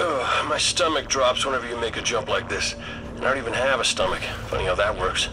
Ugh, my stomach drops whenever you make a jump like this. And I don't even have a stomach. Funny how that works.